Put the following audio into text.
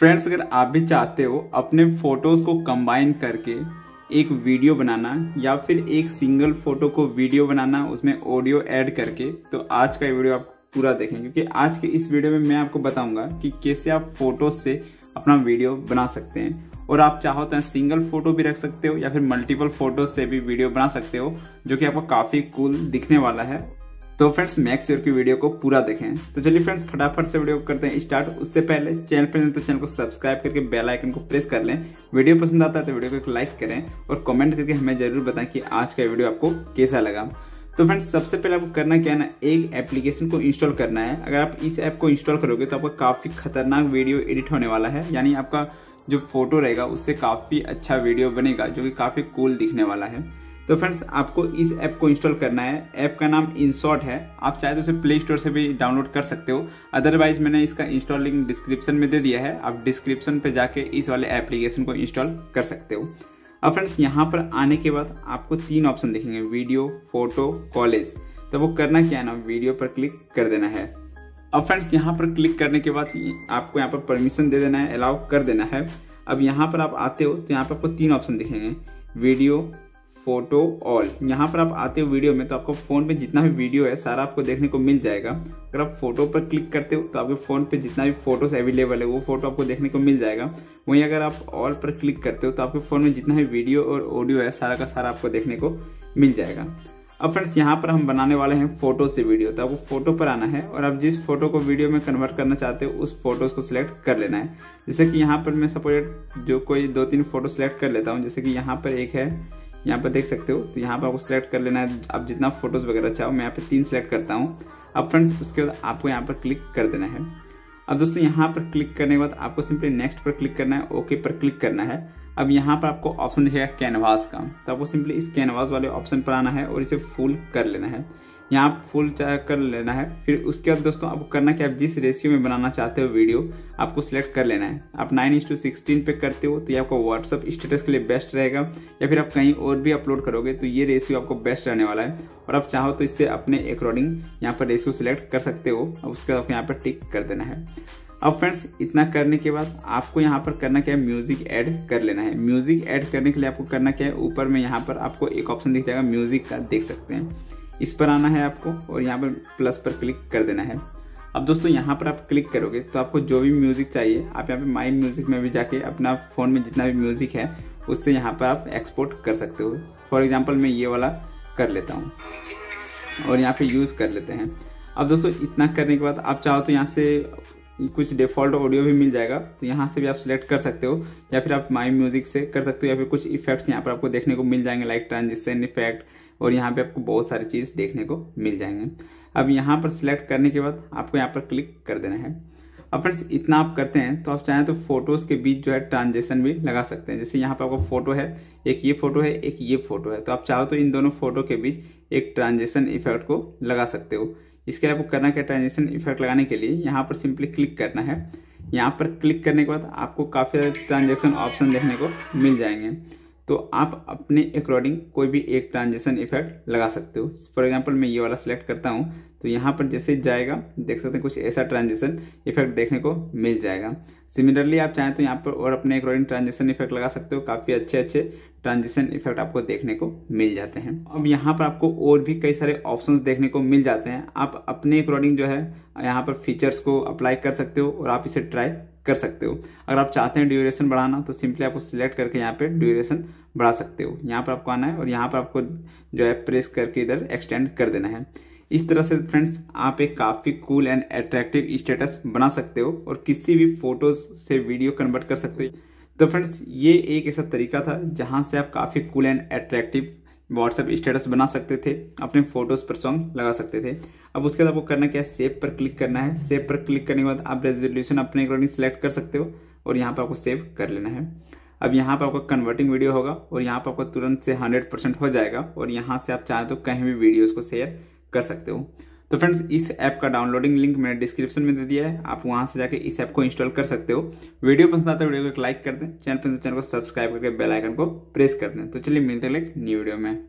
Friends अगर आप भी चाहते हो अपने फ़ोटोज़ को कंबाइन करके एक वीडियो बनाना या फिर एक सिंगल फ़ोटो को वीडियो बनाना, उसमें ऑडियो ऐड करके तो आज का वीडियो आप पूरा देखें क्योंकि आज के इस वीडियो में मैं आपको बताऊँगा कि कैसे आप फ़ोटोज़ से अपना वीडियो बना सकते हैं। और आप चाहो तो सिंगल फ़ोटो भी रख सकते हो या फिर मल्टीपल फ़ोटो से भी वीडियो बना सकते हो, जो कि आपको काफ़ी कूल दिखने वाला है। तो फ्रेंड्स मैक्स ईयर की वीडियो को पूरा देखें। तो चलिए फ्रेंड्स फटाफट से वीडियो करते हैं स्टार्ट उससे पहले चैनल पर तो चैनल को सब्सक्राइब करके बेल आइकन को प्रेस कर लें। वीडियो पसंद आता है तो वीडियो को एक लाइक करें और कमेंट करके हमें ज़रूर बताएँ कि आज का वीडियो आपको कैसा लगा। तो फ्रेंड्स सबसे पहले आपको करना क्या है ना, एक एप्लीकेशन को इंस्टॉल करना है। अगर आप इस ऐप को इंस्टॉल करोगे तो आपका काफ़ी खतरनाक वीडियो एडिट होने वाला है। यानी आपका जो फ़ोटो रहेगा, उससे काफ़ी अच्छा वीडियो बनेगा, जो कि काफ़ी कूल दिखने वाला है। तो फ्रेंड्स आपको इस ऐप को इंस्टॉल करना है। ऐप का नाम इनशॉट है। आप चाहे तो उसे प्ले स्टोर से भी डाउनलोड कर सकते हो। अदरवाइज़ मैंने इसका इंस्टॉल लिंक डिस्क्रिप्शन में दे दिया है। आप डिस्क्रिप्शन पे जाके इस वाले एप्लीकेशन को इंस्टॉल कर सकते हो। अब फ्रेंड्स यहाँ पर आने के बाद आपको तीन ऑप्शन दिखेंगे। वीडियो फ़ोटो कॉलेज तो वो करना क्या है ना? वीडियो पर क्लिक कर देना है। अब फ्रेंड्स यहाँ पर क्लिक करने के बाद आपको यहाँ पर परमिशन दे देना है। अलाउ कर देना है। अब यहाँ पर आप आते हो तो यहाँ पर आपको तीन ऑप्शन दिखेंगे। Video photo all. यहाँ पर आप आते हो वीडियो में तो आपको फ़ोन पे जितना भी वीडियो है, सारा आपको देखने को मिल जाएगा। अगर आप फ़ोटो पर क्लिक करते हो तो आपके फ़ोन पे जितना भी फ़ोटोज़ अवेलेबल है, वो फ़ोटो आपको देखने को मिल जाएगा। वहीं अगर आप ऑल पर क्लिक करते हो तो आपके फ़ोन में जितना भी वीडियो और ऑडियो है, सारा का सारा आपको देखने को मिल जाएगा। अब फ्रेंड्स, यहाँ पर हम बनाने वाले हैं फ़ोटो से वीडियो। तो आपको फ़ोटो पर आना है और आप जिस फ़ोटो को वीडियो में कन्वर्ट करना चाहते हो, उस फ़ोटोज़ को सिलेक्ट कर लेना है। जैसे कि यहाँ पर मैं सपोज़ जो कोई दो तीन फ़ोटो सिलेक्ट कर लेता हूँ, जैसे कि यहाँ पर एक है यहाँ पर देख सकते हो। तो यहाँ पर आपको सिलेक्ट कर लेना है। आप जितना फ़ोटोज़ वगैरह चाहो, मैं यहाँ पे तीन सिलेक्ट करता हूँ। अब फ्रेंड्स उसके बाद आपको यहाँ पर क्लिक कर देना है। अब दोस्तों, यहाँ पर क्लिक करने के बाद आपको सिंपली नेक्स्ट पर क्लिक करना है। ओके पर क्लिक करना है। अब यहाँ पर आपको ऑप्शन दिखेगा कैनवास का। तो आपको सिंपली इस कैनवास वाले ऑप्शन पर आना है और इसे फुल कर लेना है। यहाँ फुल कर लेना है। फिर उसके बाद दोस्तों आपको करना कि आप जिस रेशियो में बनाना चाहते हो वीडियो आपको सिलेक्ट कर लेना है। आप नाइन इंस टू सिक्सटीन पे करते हो तो ये आपका व्हाट्सअप स्टेटस के लिए बेस्ट रहेगा। या फिर आप कहीं और भी अपलोड करोगे तो ये रेशियो आपको बेस्ट रहने वाला है। और आप चाहो तो इससे अपने अकॉर्डिंग यहाँ पर रेशियो सिलेक्ट कर सकते हो। और उसके बाद आपको यहाँ पर टिक कर देना है। अब फ्रेंड्स इतना करने के बाद आपको यहाँ पर करना क्या है? म्यूज़िक ऐड कर लेना है। म्यूज़िक ऐड करने के लिए आपको करना क्या है? ऊपर में यहाँ पर आपको एक ऑप्शन दिख जाएगा म्यूज़िक का, देख सकते हैं। इस पर आना है आपको और यहाँ पर प्लस पर क्लिक कर देना है। अब दोस्तों, यहाँ पर आप क्लिक करोगे तो आपको जो भी म्यूज़िक चाहिए, आप यहाँ पे माई म्यूज़िक में भी जाके अपना फ़ोन में जितना भी म्यूज़िक है, उससे यहाँ पर आप एक्सपोर्ट कर सकते हो। फॉर एग्ज़ाम्पल मैं ये वाला कर लेता हूँ और यहाँ पे यूज़ कर लेते हैं। अब दोस्तों, इतना करने के बाद आप चाहो तो यहाँ से कुछ डिफ़ॉल्ट ऑडियो भी मिल जाएगा तो यहाँ से भी आप सिलेक्ट कर सकते हो या फिर आप माई म्यूज़िक से कर सकते हो या फिर कुछ इफेक्ट्स यहाँ पर आपको देखने को मिल जाएँगे लाइक ट्रांजिशन इफ़ेक्ट और यहाँ पे आपको बहुत सारी चीज़ देखने को मिल जाएँगे। अब यहाँ पर सिलेक्ट करने के बाद आपको यहाँ पर क्लिक कर देना है। अब फ्रेंड्स इतना आप करते हैं तो आप चाहें तो फ़ोटोज़ के बीच जो है ट्रांजेक्शन भी लगा सकते हैं। जैसे यहाँ पर आपको फ़ोटो है, एक ये फ़ोटो है, एक ये फ़ोटो है। तो आप चाहो तो इन दोनों फ़ोटो के बीच एक ट्रांजेक्शन इफ़ेक्ट को लगा सकते हो। इसके लिए आपको करना क्या ट्रांजेक्शन इफ़ेक्ट लगाने के लिए यहाँ पर सिंपली क्लिक करना है। यहाँ पर क्लिक करने के बाद आपको काफ़ी सारे ट्रांजेक्शन ऑप्शन देखने को मिल जाएँगे। तो आप अपने अकॉर्डिंग कोई भी एक ट्रांजेक्शन इफ़ेक्ट लगा सकते हो। फॉर एग्ज़ाम्पल मैं ये वाला सेलेक्ट करता हूँ तो यहाँ पर जैसे जाएगा, देख सकते हैं कुछ ऐसा ट्रांजेक्शन इफ़ेक्ट देखने को मिल जाएगा। सिमिलरली आप चाहें तो यहाँ पर और अपने अकॉर्डिंग ट्रांजेक्शन इफ़ेक्ट लगा सकते हो। काफ़ी अच्छे अच्छे ट्रांजिशन इफ़ेक्ट आपको देखने को मिल जाते हैं। अब यहाँ पर आपको और भी कई सारे ऑप्शंस देखने को मिल जाते हैं। आप अपने अकॉर्डिंग जो है, यहाँ पर फीचर्स को अप्लाई कर सकते हो और आप इसे ट्राई कर सकते हो। अगर आप चाहते हैं ड्यूरेशन बढ़ाना तो सिंपली आपको सिलेक्ट करके यहाँ पे ड्यूरेशन बढ़ा सकते हो। यहाँ पर आपको आना है और यहाँ पर आपको जो है प्रेस करके इधर एक्सटेंड कर देना है। इस तरह से फ्रेंड्स आप एक काफ़ी कूल एंड अट्रैक्टिव स्टेटस बना सकते हो और किसी भी फ़ोटोज़ से वीडियो कन्वर्ट कर सकते हो। तो फ्रेंड्स ये एक ऐसा तरीका था जहाँ से आप काफ़ी cool and attractive WhatsApp status बना सकते थे, अपने फ़ोटोज़ पर सॉन्ग लगा सकते थे। अब उसके बाद आपको करना क्या है? सेव पर क्लिक करना है। सेव पर क्लिक करने के बाद आप रेजोल्यूशन अपने अकॉर्डिंग सिलेक्ट कर सकते हो और यहाँ पर आपको सेव कर लेना है। अब यहाँ पर आपको कन्वर्टिंग वीडियो होगा और यहाँ पर आपको तुरंत से हंड्रेड परसेंट हो जाएगा और यहाँ से आप चाहें तो कहीं भी वीडियोज़ को शेयर कर सकते हो। तो फ्रेंड्स, इस ऐप का डाउनलोडिंग लिंक मैंने डिस्क्रिप्शन में दे दिया है। आप वहाँ से जाकर इस ऐप को इंस्टॉल कर सकते हो। वीडियो पसंद आता है, वीडियो को एक लाइक कर दें। चैनल पर चैनल को सब्सक्राइब करके बेल आइकन को प्रेस कर दें। तो चलिए मिलते हैं न्यू वीडियो में।